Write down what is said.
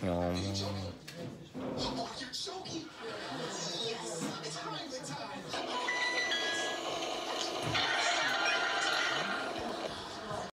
Oh, Oh, you're joking? It's time!